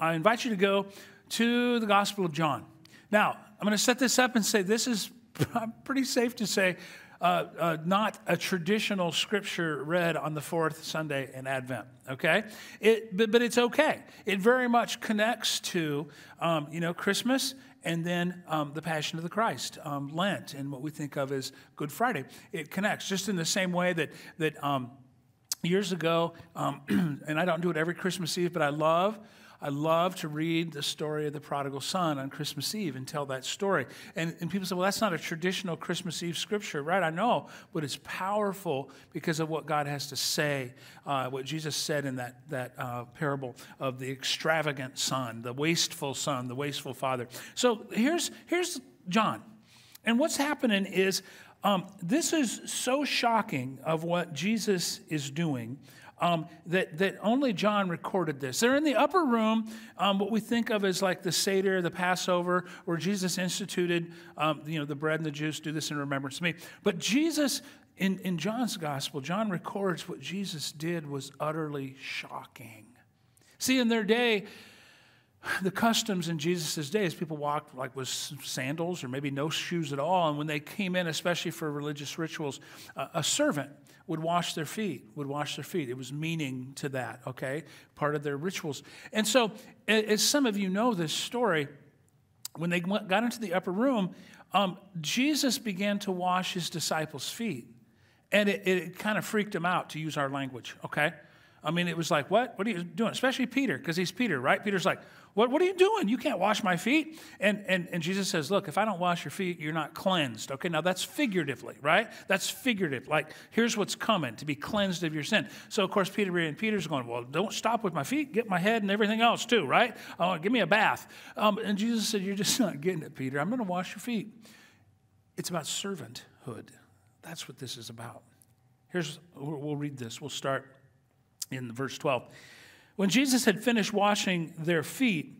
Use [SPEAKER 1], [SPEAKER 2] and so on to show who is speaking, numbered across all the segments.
[SPEAKER 1] I invite you to go to the Gospel of John. Now, I'm going to set this up and say this is pretty safe to say uh, uh, not a traditional scripture read on the fourth Sunday in Advent. Okay, it, but, but it's okay. It very much connects to um, you know Christmas and then um, the Passion of the Christ, um, Lent, and what we think of as Good Friday. It connects just in the same way that that um, years ago, um, and I don't do it every Christmas Eve, but I love I love to read the story of the prodigal son on Christmas Eve and tell that story. And, and people say, well, that's not a traditional Christmas Eve scripture, right? I know, but it's powerful because of what God has to say, uh, what Jesus said in that, that uh, parable of the extravagant son, the wasteful son, the wasteful father. So here's, here's John. And what's happening is um, this is so shocking of what Jesus is doing um, that, that only John recorded this. They're in the upper room, um, what we think of as like the Seder, the Passover, where Jesus instituted, um, you know, the bread and the juice, do this in remembrance of me. But Jesus, in, in John's gospel, John records what Jesus did was utterly shocking. See, in their day, the customs in Jesus' days, people walked like with sandals or maybe no shoes at all. And when they came in, especially for religious rituals, uh, a servant would wash their feet, would wash their feet. It was meaning to that, okay? Part of their rituals. And so, as some of you know this story, when they got into the upper room, um, Jesus began to wash his disciples' feet. And it, it kind of freaked him out, to use our language, okay? I mean, it was like, what? What are you doing? Especially Peter, because he's Peter, right? Peter's like, what, what are you doing? You can't wash my feet. And, and, and Jesus says, Look, if I don't wash your feet, you're not cleansed. Okay, now that's figuratively, right? That's figurative. Like, here's what's coming to be cleansed of your sin. So, of course, Peter and Peter's going, Well, don't stop with my feet, get my head and everything else too, right? Oh, give me a bath. Um, and Jesus said, You're just not getting it, Peter. I'm going to wash your feet. It's about servanthood. That's what this is about. Here's, we'll read this. We'll start in verse 12. When Jesus had finished washing their feet,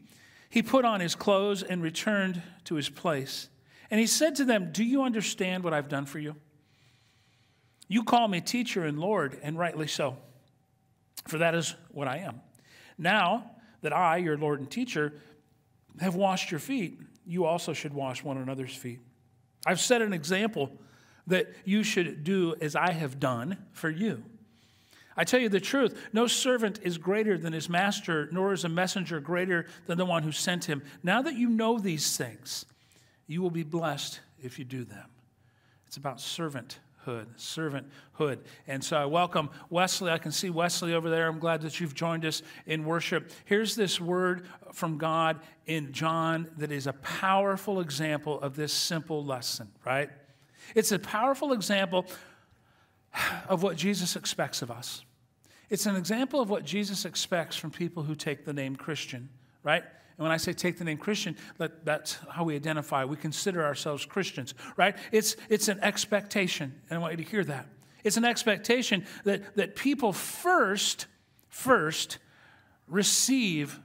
[SPEAKER 1] he put on his clothes and returned to his place. And he said to them, Do you understand what I've done for you? You call me teacher and Lord, and rightly so, for that is what I am. Now that I, your Lord and teacher, have washed your feet, you also should wash one another's feet. I've set an example that you should do as I have done for you. I tell you the truth no servant is greater than his master, nor is a messenger greater than the one who sent him. Now that you know these things, you will be blessed if you do them. It's about servanthood, servanthood. And so I welcome Wesley. I can see Wesley over there. I'm glad that you've joined us in worship. Here's this word from God in John that is a powerful example of this simple lesson, right? It's a powerful example of what Jesus expects of us. It's an example of what Jesus expects from people who take the name Christian, right? And when I say take the name Christian, that's how we identify. We consider ourselves Christians, right? It's, it's an expectation, and I want you to hear that. It's an expectation that, that people first, first receive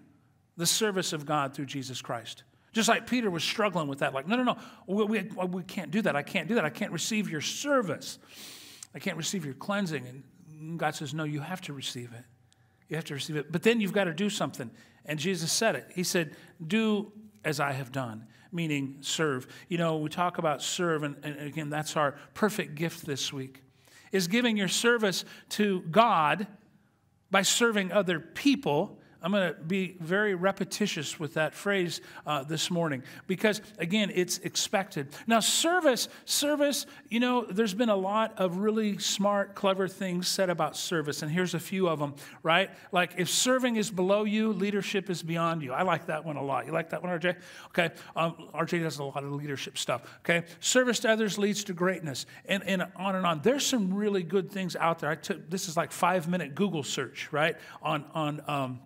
[SPEAKER 1] the service of God through Jesus Christ. Just like Peter was struggling with that, like, no, no, no, we, we, we can't do that. I can't do that. I can't receive your service. I can't receive your cleansing. And God says, No, you have to receive it. You have to receive it. But then you've got to do something. And Jesus said it. He said, Do as I have done, meaning serve. You know, we talk about serve, and, and again, that's our perfect gift this week, is giving your service to God by serving other people I'm going to be very repetitious with that phrase uh, this morning because, again, it's expected. Now, service, service, you know, there's been a lot of really smart, clever things said about service, and here's a few of them, right? Like, if serving is below you, leadership is beyond you. I like that one a lot. You like that one, RJ? Okay. Um, RJ does a lot of leadership stuff, okay? Service to others leads to greatness, and, and on and on. There's some really good things out there. I took, this is like five minute Google search, right? On, on, um,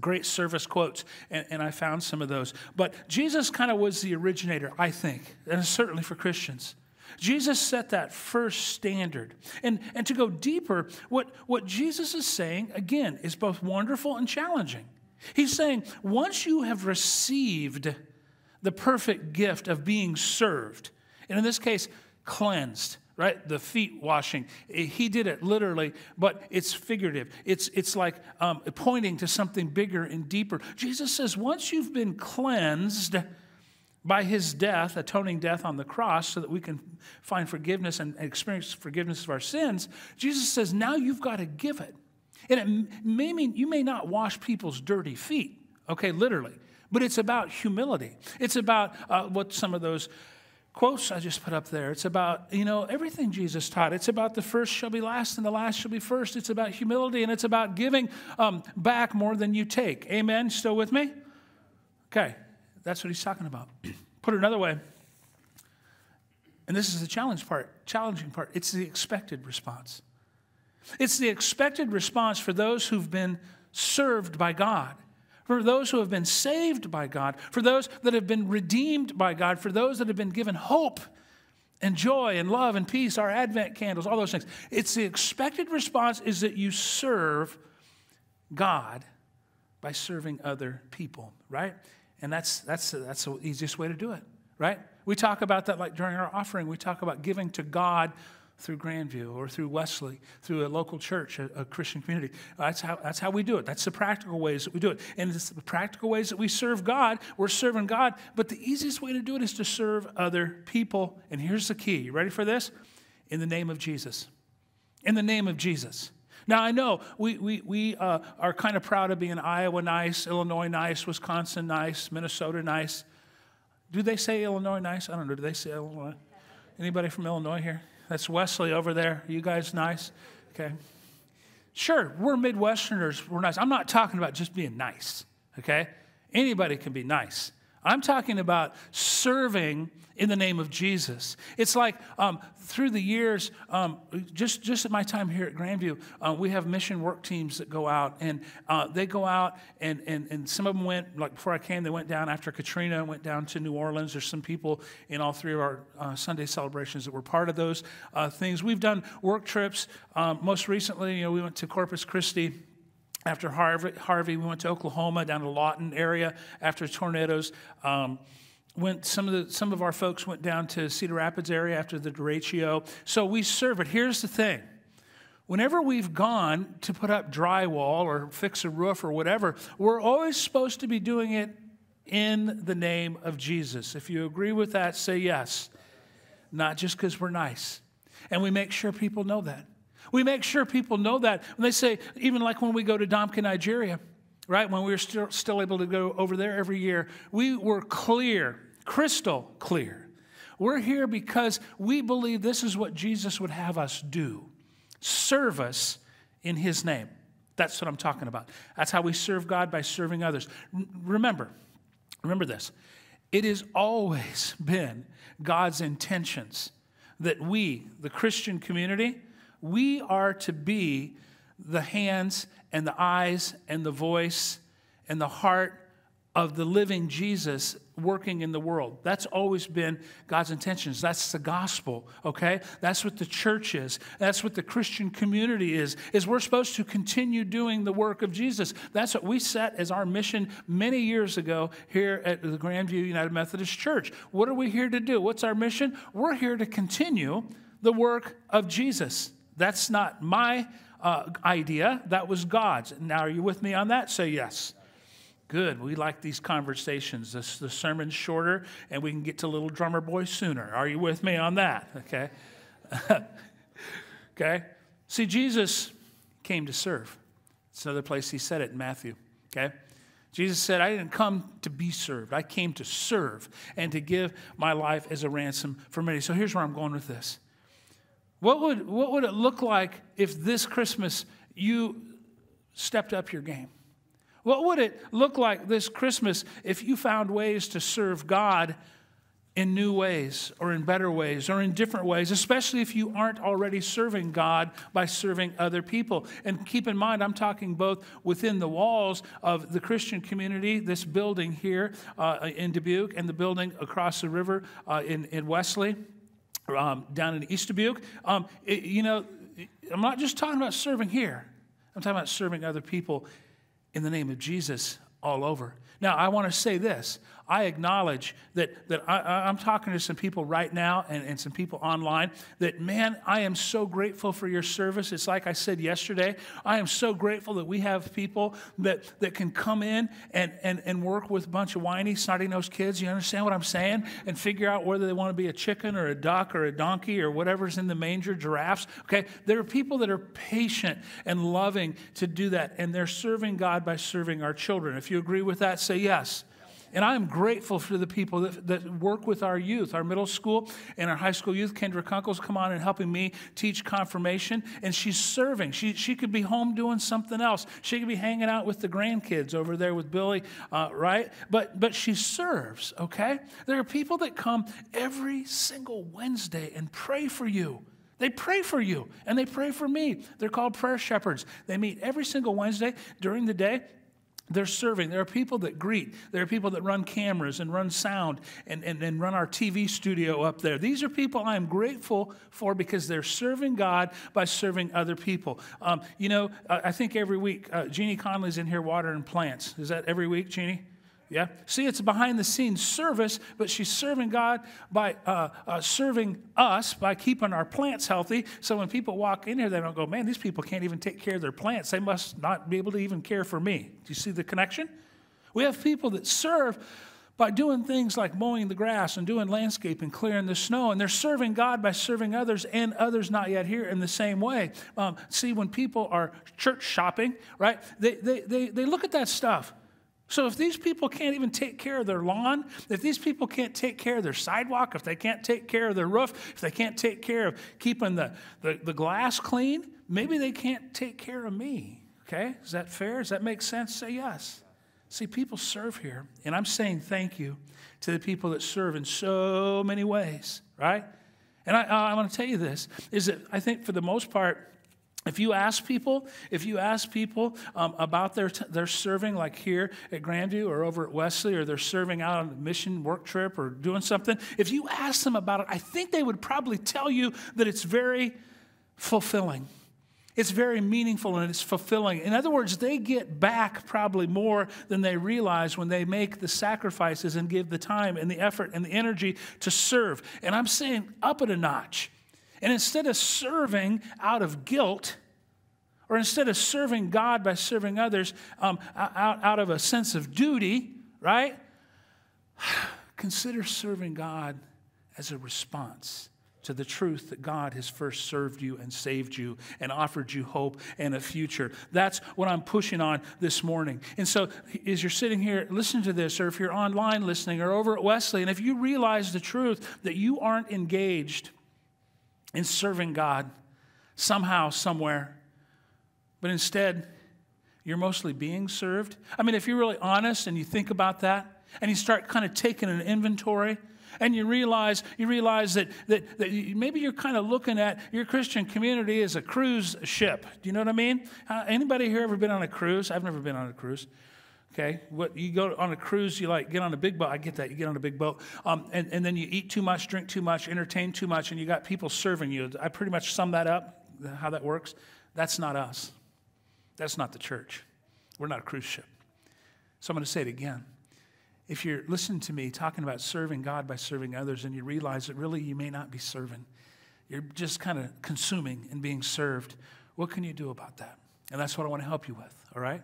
[SPEAKER 1] great service quotes, and, and, I found some of those. But Jesus kind of was the originator, I think, and certainly for Christians. Jesus set that first standard. And, and to go deeper, what, what Jesus is saying, again, is both wonderful and challenging. He's saying, once you have received the perfect gift of being served, and in this case, cleansed, right? The feet washing. He did it literally, but it's figurative. It's, it's like um, pointing to something bigger and deeper. Jesus says, once you've been cleansed by his death, atoning death on the cross, so that we can find forgiveness and experience forgiveness of our sins, Jesus says, now you've got to give it. And it may mean you may not wash people's dirty feet, okay, literally, but it's about humility. It's about uh, what some of those quotes I just put up there. It's about, you know, everything Jesus taught. It's about the first shall be last and the last shall be first. It's about humility and it's about giving um, back more than you take. Amen? Still with me? Okay, that's what he's talking about. Put it another way, and this is the challenge part, challenging part, it's the expected response. It's the expected response for those who've been served by God for those who have been saved by God, for those that have been redeemed by God, for those that have been given hope and joy and love and peace, our Advent candles, all those things. It's the expected response is that you serve God by serving other people, right? And that's, that's, that's the easiest way to do it, right? We talk about that like during our offering. We talk about giving to God through Grand View or through Wesley, through a local church, a, a, Christian community. That's how, that's how we do it. That's the practical ways that we do it. And it's the practical ways that we serve God. We're serving God, but the easiest way to do it is to serve other people. And here's the key. You ready for this? In the name of Jesus. In the name of Jesus. Now, I know we, we, we uh, are kind of proud of being Iowa nice, Illinois nice, Wisconsin nice, Minnesota nice. Do they say Illinois nice? I don't know. Do they say Illinois? Anybody from Illinois here? That's Wesley over there. You guys nice? Okay. Sure, we're Midwesterners. We're nice. I'm not talking about just being nice, okay? Anybody can be nice. I'm talking about serving in the name of Jesus. It's like um, through the years, um, just, just at my time here at Grand View, uh, we have mission work teams that go out, and uh, they go out, and, and, and some of them went, like before I came, they went down after Katrina, and went down to New Orleans. There's some people in all three of our uh, Sunday celebrations that were part of those uh, things. We've done work trips. Um, most recently, you know, we went to Corpus Christi after Harvey, Harvey, we went to Oklahoma, down to Lawton area after tornadoes. Um, went some of the some of our folks went down to Cedar Rapids area after the derecho. So we serve it. Here's the thing. Whenever we've gone to put up drywall or fix a roof or whatever, we're always supposed to be doing it in the name of Jesus. If you agree with that, say yes. Not just because we're nice. And we make sure people know that. We make sure people know that. When they say, even like when we go to Domka, Nigeria, right, when we were still, still able to go over there every year, we were clear, crystal clear. We're here because we believe this is what Jesus would have us do serve us in his name. That's what I'm talking about. That's how we serve God by serving others. Remember, remember this. It has always been God's intentions that we, the Christian community, we are to be the hands and the eyes and the voice and the heart of the living Jesus working in the world. That's always been God's intentions. That's the gospel, okay? That's what the church is. That's what the Christian community is. Is we're supposed to continue doing the work of Jesus. That's what we set as our mission many years ago here at the Grand View United Methodist Church. What are we here to do? What's our mission? We're here to continue the work of Jesus. That's not my uh, idea, that was God's. Now, are you with me on that? Say yes. Good. We like these conversations. This, the sermon's shorter, and we can get to little drummer boy sooner. Are you with me on that? Okay. okay. See, Jesus came to serve. It's another place he said it in Matthew. Okay. Jesus said, I didn't come to be served. I came to serve and to give my life as a ransom for many. So here's where I'm going with this. What would, what would it look like if this Christmas you stepped up your game? What would it look like this Christmas if you found ways to serve God in new ways or in better ways or in different ways, especially if you aren't already serving God by serving other people? And keep in mind, I'm talking both within the walls of the Christian community, this building here uh, in Dubuque, and the building across the river uh, in, in Wesley um, down in East Dubuque. Um, it, you know, I'm not just talking about serving here. I'm talking about serving other people in the name of Jesus all over. Now, I want to say this. I acknowledge that, that I, am talking to some people right now and, and some people online that, man, I am so grateful for your service. It's like I said yesterday, I am so grateful that we have people that, that can come in and, and, and work with a bunch of whiny, snotty nosed kids. You understand what I'm saying? And figure out whether they want to be a chicken or a duck or a donkey or whatever's in the manger, giraffes. Okay? There are people that are patient and loving to do that, and they're serving God by serving our children. If you agree with that, say yes. And I'm grateful for the people that, that work with our youth, our middle school and our high school youth. Kendra Kunkel's come on and helping me teach confirmation, and she's serving. She, she could be home doing something else. She could be hanging out with the grandkids over there with Billy, uh, right? But, but she serves, okay? There are people that come every single Wednesday and pray for you. They pray for you and they pray for me. They're called prayer shepherds. They meet every single Wednesday during the day they're serving. There are people that greet. There are people that run cameras and run sound and, and, and run our TV studio up there. These are people I'm grateful for because they're serving God by serving other people. Um, you know, I think every week, uh, Jeannie Conley's in here watering plants. Is that every week, Jeannie? Yeah? See, it's a behind the scenes service, but she's serving God by uh, uh, serving us by keeping our plants healthy. So when people walk in here, they don't go, man, these people can't even take care of their plants. They must not be able to even care for me. Do you see the connection? We have people that serve by doing things like mowing the grass and doing landscaping, clearing the snow, and they're serving God by serving others and others not yet here in the same way. Um, see, when people are church shopping, right, they, they, they, they look at that stuff. So if these people can't even take care of their lawn, if these people can't take care of their sidewalk, if they can't take care of their roof, if they can't take care of keeping the, the, the glass clean, maybe they can't take care of me. Okay? Is that fair? Does that make sense? Say yes. See, people serve here, and I'm saying thank you to the people that serve in so many ways, right? And I, I want to tell you this is that I think for the most part, if you ask people, if you ask people um, about their, their serving, like here at Grand View or over at Wesley, or they're serving out on a mission work trip or doing something, if you ask them about it, I think they would probably tell you that it's very fulfilling. It's very meaningful and it's fulfilling. In other words, they get back probably more than they realize when they make the sacrifices and give the time and the effort and the energy to serve. And I'm saying up it a notch. And instead of serving out of guilt, or instead of serving God by serving others um, out, out of a sense of duty, right? Consider serving God as a response to the truth that God has first served you and saved you and offered you hope and a future. That's what I'm pushing on this morning. And so, as you're sitting here listening to this, or if you're online listening, or over at Wesley, and if you realize the truth that you aren't engaged in serving God somehow, somewhere, but instead, you're mostly being served. I mean, if you're really honest and you think about that, and you start kind of taking an inventory, and you realize you realize that, that, that maybe you're kind of looking at your Christian community as a cruise ship. Do you know what I mean? Uh, anybody here ever been on a cruise? I've never been on a cruise. Okay, what you go on a cruise, you like get on a big boat. I get that. You get on a big boat, um, and, and then you eat too much, drink too much, entertain too much, and you got people serving you. I pretty much sum that up, how that works. That's not us. That's not the church. We're not a cruise ship. So I'm going to say it again. If you're listening to me talking about serving God by serving others, and you realize that really you may not be serving, you're just kind of consuming and being served, what can you do about that? And that's what I want to help you with, all right?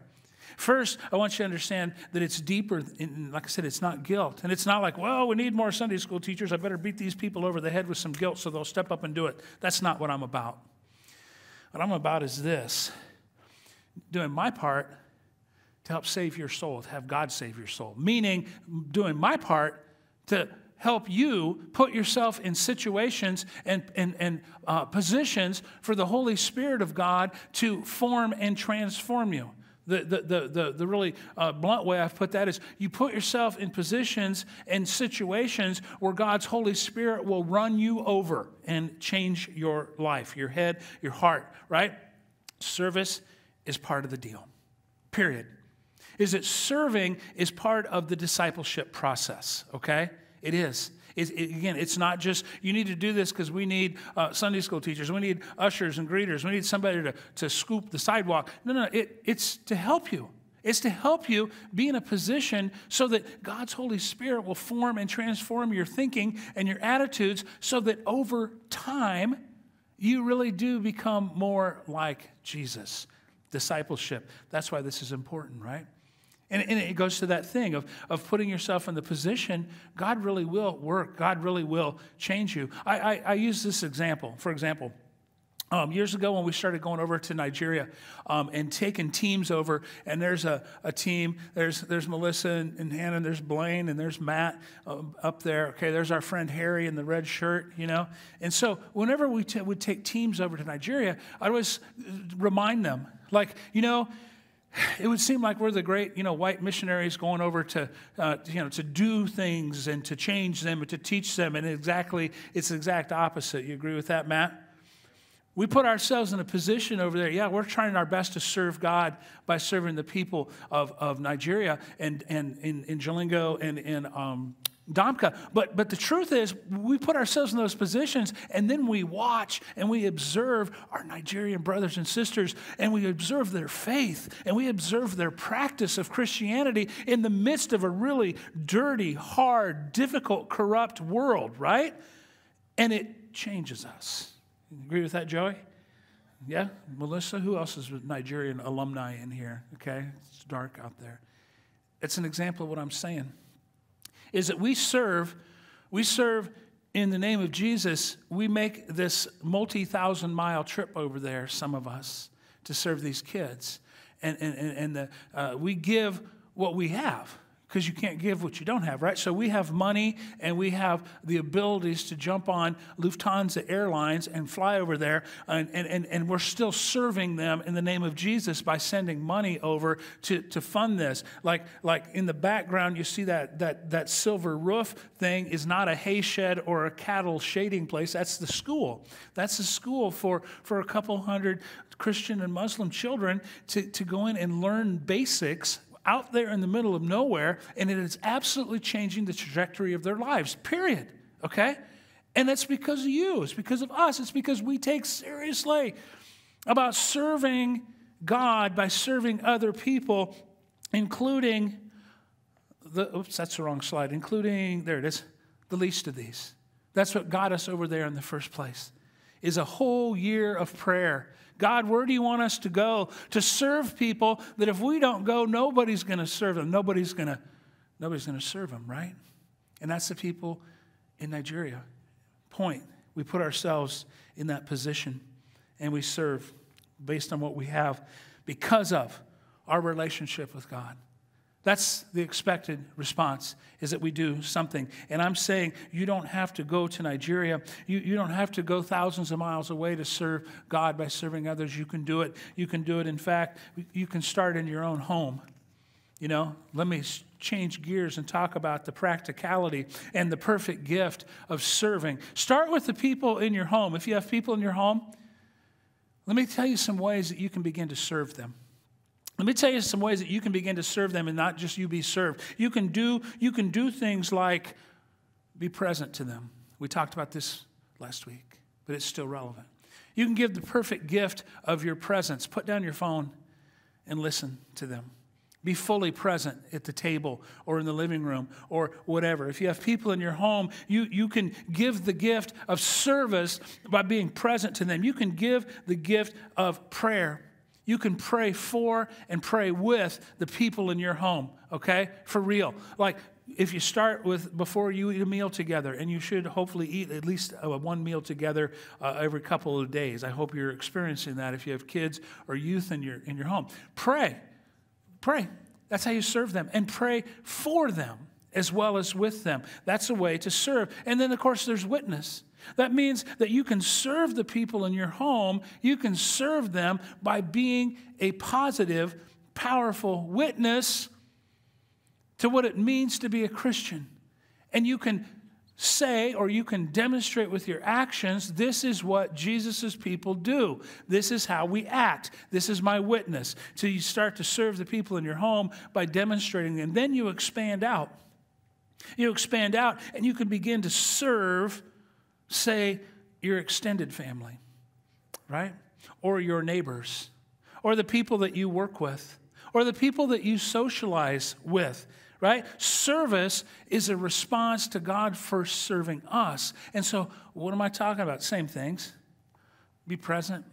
[SPEAKER 1] First, I want you to understand that it's deeper. In, like I said, it's not guilt. And it's not like, well, we need more Sunday school teachers. I better beat these people over the head with some guilt so they'll step up and do it. That's not what I'm about. What I'm about is this doing my part to help save your soul, to have God save your soul. Meaning, doing my part to help you put yourself in situations and, and, and uh, positions for the Holy Spirit of God to form and transform you. The, the, the, the, really uh, blunt way I've put that is you put yourself in positions and situations where God's Holy Spirit will run you over and change your life, your head, your heart, right? Service is part of the deal, period. Is that serving is part of the discipleship process, okay? It is. It, again, it's not just you need to do this because we need uh, Sunday school teachers, we need ushers and greeters, we need somebody to, to scoop the sidewalk. No, no, it, it's to help you. It's to help you be in a position so that God's Holy Spirit will form and transform your thinking and your attitudes so that over time you really do become more like Jesus. Discipleship. That's why this is important, right? And, and, it goes to that thing of, of putting yourself in the position, God really will work. God really will change you. I, I, I use this example. For example, um, years ago, when we started going over to Nigeria um, and taking teams over, and there's a, a team, there's, there's Melissa and, and Hannah, and there's Blaine, and there's Matt uh, up there. Okay, there's our friend Harry in the red shirt, you know. And so, whenever we t- would take teams over to Nigeria, I always remind them, like, you know, it would seem like we're the great, you know, white missionaries going over to, uh, you know, to do things and to change them and to teach them, and exactly, it's the exact opposite. You agree with that, Matt? We put ourselves in a position over there. Yeah, we're trying our best to serve God by serving the people of, of Nigeria and, and in, in Jalingo and in um, Domka. But, but the truth is, we put ourselves in those positions and then we watch and we observe our Nigerian brothers and sisters and we observe their faith and we observe their practice of Christianity in the midst of a really dirty, hard, difficult, corrupt world, right? And it changes us. You agree with that, Joey? Yeah? Melissa, who else is with Nigerian alumni in here? Okay? It's dark out there. It's an example of what I'm saying. Is that we serve, we serve in the name of Jesus, we make this multi thousand mile trip over there, some of us, to serve these kids. And, and, and the, uh, we give what we have because you can't give what you don't have, right? So we have money and we have the abilities to jump on Lufthansa Airlines and fly over there, and, and, and we're still serving them in the name of Jesus by sending money over to, to fund this. Like, like in the background, you see that, that, that silver roof thing is not a hay shed or a cattle shading place, that's the school. That's the school for, for a couple hundred Christian and Muslim children to, to go in and learn basics out there in the middle of nowhere, and it is absolutely changing the trajectory of their lives, period. Okay? And that's because of you, it's because of us, it's because we take seriously about serving God by serving other people, including the, oops, that's the wrong slide, including, there it is, the least of these. That's what got us over there in the first place, is a whole year of prayer God, where do you want us to go to serve people that if we don't go, nobody's going to serve them. Nobody's going to nobody's going to serve them, right? And that's the people in Nigeria. Point. We put ourselves in that position and we serve based on what we have because of our relationship with God. That's the expected response, is that we do something. And I'm saying you don't have to go to Nigeria. You, you don't have to go thousands of miles away to serve God by serving others. You can do it. You can do it. In fact, you can start in your own home. You know, let me change gears and talk about the practicality and the perfect gift of serving. Start with the people in your home. If you have people in your home, let me tell you some ways that you can begin to serve them. Let me tell you some ways that you can begin to serve them and not just you be served. You can do, you can do things like be present to them. We talked about this last week, but it's still relevant. You can give the perfect gift of your presence. Put down your phone and listen to them. Be fully present at the table or in the living room or whatever. If you have people in your home, you, you can give the gift of service by being present to them. You can give the gift of prayer you can pray for and pray with the people in your home, okay? For real. Like, if you start with before you eat a meal together, and you should hopefully eat at least uh, one meal together uh, every couple of days. I hope you're experiencing that if you have kids or youth in your, in your home. Pray. Pray. That's how you serve them. And pray for them as well as with them. That's a way to serve. And then, of course, there's witness. That means that you can serve the people in your home, you can serve them by being a positive, powerful witness to what it means to be a Christian. And you can say or you can demonstrate with your actions this is what Jesus' people do. This is how we act. This is my witness. So you start to serve the people in your home by demonstrating, and then you expand out. You expand out and you can begin to serve say your extended family, right? Or your neighbors, or the people that you work with, or the people that you socialize with, right? Service is a response to God first serving us. And so, what am I talking about? Same things. Be present.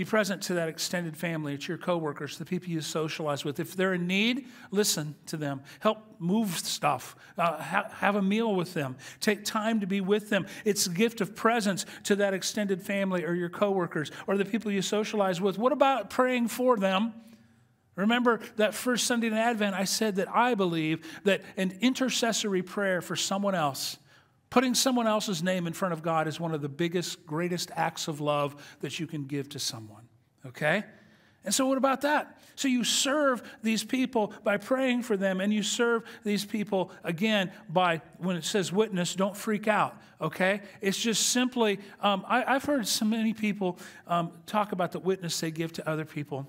[SPEAKER 1] Be present to that extended family, to your coworkers, the people you socialize with. If they're in need, listen to them. Help move stuff. Uh, ha- have a meal with them. Take time to be with them. It's a gift of presence to that extended family or your coworkers or the people you socialize with. What about praying for them? Remember that first Sunday in Advent, I said that I believe that an intercessory prayer for someone else Putting someone else's name in front of God is one of the biggest, greatest acts of love that you can give to someone. Okay? And so, what about that? So, you serve these people by praying for them, and you serve these people again by, when it says witness, don't freak out, okay? It's just simply, um, I, have heard so many people um, talk about the witness they give to other people.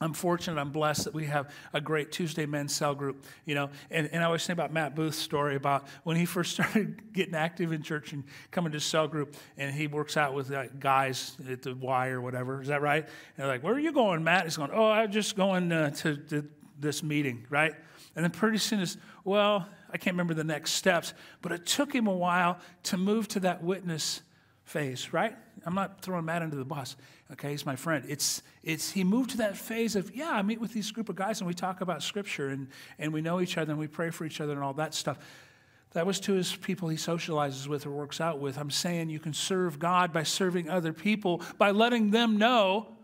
[SPEAKER 1] I'm fortunate, I'm blessed that we have a great Tuesday men's cell group, you know. And, and I always think about Matt Booth's story about when he first started getting active in church and coming to cell group, and he works out with guys at the Y or whatever. Is that right? And they're like, Where are you going, Matt? He's going, Oh, I'm just going uh, to, to this meeting, right? And then pretty soon is, Well, I can't remember the next steps, but it took him a while to move to that witness phase, right? I'm not throwing Matt under the bus. Okay, he's my friend. It's, it's, he moved to that phase of, yeah, I meet with these group of guys and we talk about scripture and, and we know each other and we pray for each other and all that stuff. That was to his people he socializes with or works out with. I'm saying you can serve God by serving other people, by letting them know,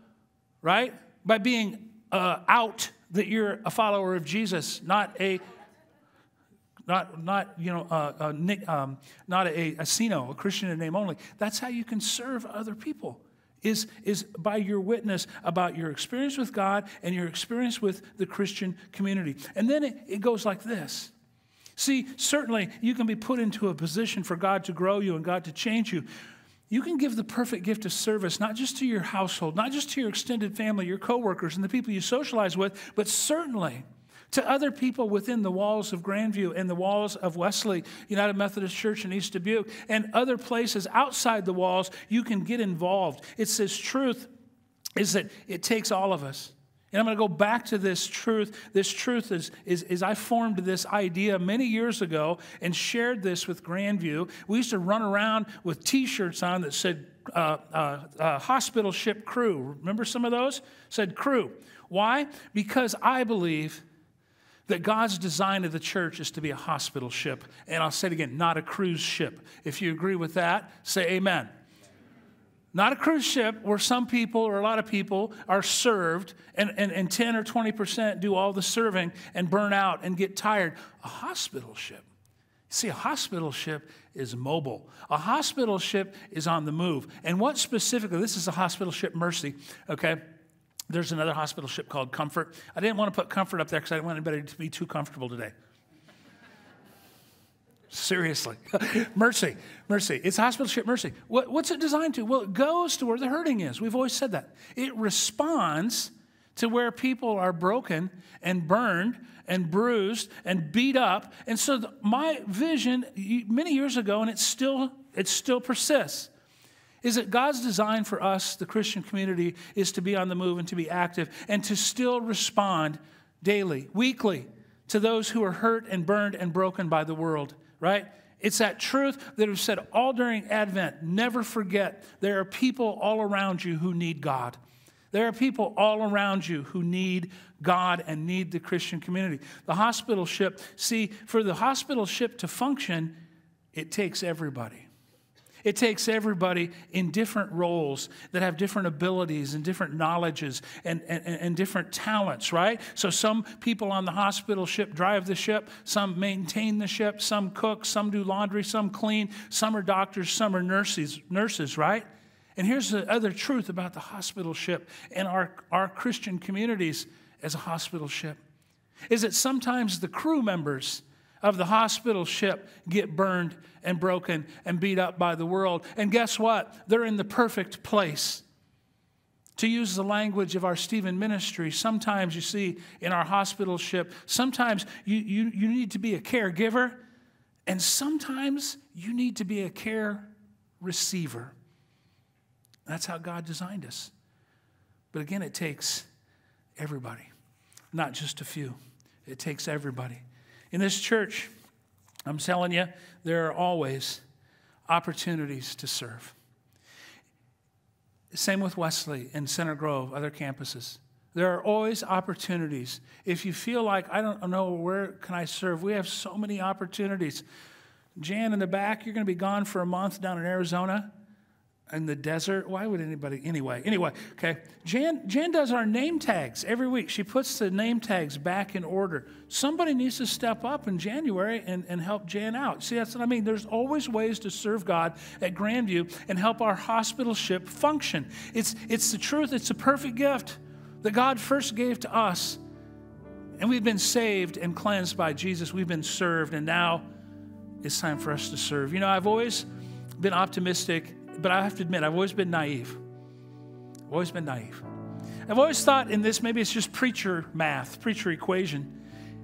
[SPEAKER 1] right? By being uh, out that you're a follower of Jesus, not a not, not you know, uh, uh, um, not a, a CINO, a Christian in name only. That's how you can serve other people. Is, is by your witness about your experience with God and your experience with the Christian community. And then it, it goes like this. See, certainly you can be put into a position for God to grow you and God to change you. You can give the perfect gift of service, not just to your household, not just to your extended family, your coworkers, and the people you socialize with, but certainly to other people within the walls of Grand View and the walls of Wesley United Methodist Church in East Dubuque and other places outside the walls, you can get involved. It's this truth is that it takes all of us. And I'm going to go back to this truth. This truth is, is, is I formed this idea many years ago and shared this with Grand View. We used to run around with t shirts on that said uh, uh, uh, hospital ship crew. Remember some of those? Said crew. Why? Because I believe that God's design of the church is to be a hospital ship. And I'll say it again, not a cruise ship. If you agree with that, say amen. Not a cruise ship where some people or a lot of people are served and, and, and 10 or 20% do all the serving and burn out and get tired. A hospital ship. See, a hospital ship is mobile. A hospital ship is on the move. And what specifically, this is a hospital ship Mercy, okay? There's another hospital ship called Comfort. I didn't want to put Comfort up there because I didn't want anybody to be too comfortable today. Seriously. mercy, mercy. It's hospital ship mercy. What, what's it designed to? Well, it goes to where the hurting is. We've always said that. It responds to where people are broken and burned and bruised and beat up. And so the, my vision many years ago, and it still, it still persists, is that God's design for us, the Christian community, is to be on the move and to be active and to still respond daily, weekly to those who are hurt and burned and broken by the world, right? It's that truth that we've said all during Advent. Never forget there are people all around you who need God. There are people all around you who need God and need the Christian community. The hospital ship, see, for the hospital ship to function, it takes everybody. It takes everybody in different roles that have different abilities and different knowledges and, and, and, different talents, right? So some people on the hospital ship drive the ship, some maintain the ship, some cook, some do laundry, some clean, some are doctors, some are nurses, nurses, right? And here's the other truth about the hospital ship and our, our Christian communities as a hospital ship is that sometimes the crew members of the hospital ship get burned and broken and beat up by the world. And guess what? They're in the perfect place. To use the language of our Stephen ministry, sometimes you see in our hospital ship, sometimes you, you, you need to be a caregiver, and sometimes you need to be a care receiver. That's how God designed us. But again, it takes everybody. not just a few. It takes everybody. In this church, I'm telling you, there are always opportunities to serve. Same with Wesley and Center Grove, other campuses. There are always opportunities. If you feel like, I don't know, where can I serve? We have so many opportunities. Jan in the back, you're going to be gone for a month down in Arizona in the desert. Why would anybody? Anyway, anyway, okay. Jan, Jan does our name tags every week. She puts the name tags back in order. Somebody needs to step up in January and, and help Jan out. See, that's what I mean. There's always ways to serve God at Grand View and help our hospital ship function. It's, it's the truth, it's a perfect gift that God first gave to us. And we've been saved and cleansed by Jesus. We've been served, and now it's time for us to serve. You know, I've always been optimistic but I have to admit, I've always been naive. I've always been naive. I've always thought in this, maybe it's just preacher math, preacher equation,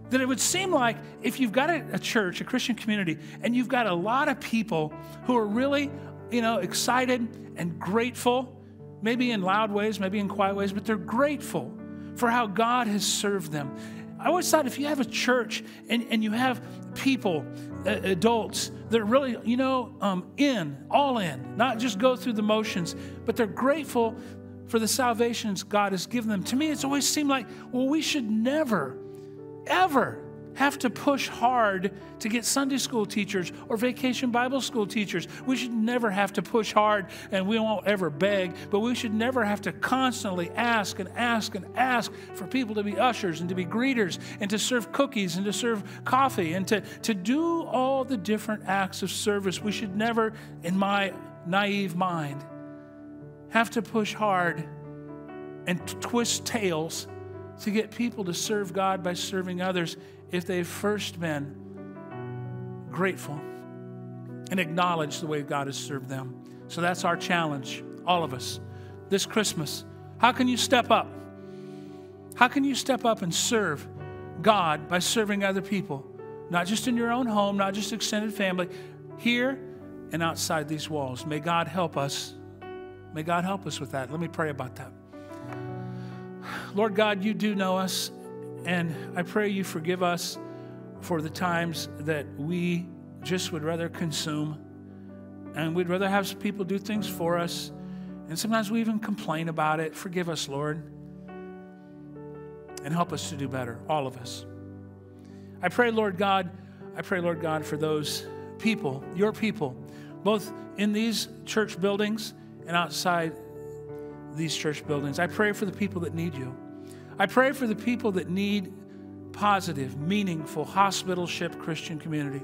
[SPEAKER 1] that it would seem like if you've got a, church, a Christian community, and you've got a lot of people who are really, you know, excited and grateful, maybe in loud ways, maybe in quiet ways, but they're grateful for how God has served them. I always thought if you have a church and, and you have people, adults, that are really, you know, um, in, all in, not just go through the motions, but they're grateful for the salvations God has given them. To me, it's always seemed like, well, we should never, ever have to push hard to get Sunday school teachers or vacation Bible school teachers. We should never have to push hard and we won't ever beg, but we should never have to constantly ask and ask and ask for people to be ushers and to be greeters and to serve cookies and to serve coffee and to, to do all the different acts of service. We should never, in my naive mind, have to push hard and twist tails to get people to serve God by serving others if they've first been grateful and acknowledged the way God has served them. So that's our challenge, all of us, this Christmas. How can you step up? How can you step up and serve God by serving other people? Not just in your own home, not just extended family, here and outside these walls. May God help us. May God help us with that. Let me pray about that. Lord God, you do know us and I pray you forgive us for the times that we just would rather consume and we'd rather have people do things for us. And sometimes we even complain about it. Forgive us, Lord. And help us to do better, all of us. I pray, Lord God, I pray, Lord God, for those people, your people, both in these church buildings and outside these church buildings. I pray for the people that need you. I pray for the people that need positive, meaningful, hospital ship Christian community.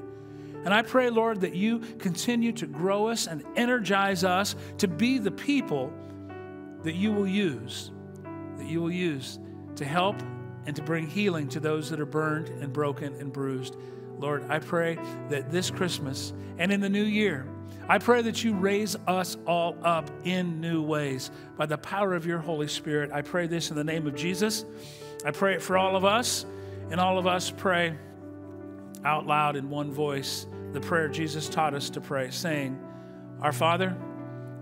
[SPEAKER 1] And I pray, Lord, that you continue to grow us and energize us to be the people that you will use, that you will use to help and to bring healing to those that are burned and broken and bruised. Lord, I pray that this Christmas and in the new year, I pray that you raise us all up in new ways by the power of your Holy Spirit. I pray this in the name of Jesus. I pray it for all of us, and all of us pray out loud in one voice the prayer Jesus taught us to pray, saying, Our Father,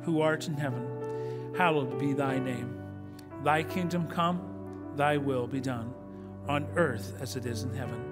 [SPEAKER 1] who art in heaven, hallowed be thy name. Thy kingdom come, thy will be done, on earth as it is in heaven.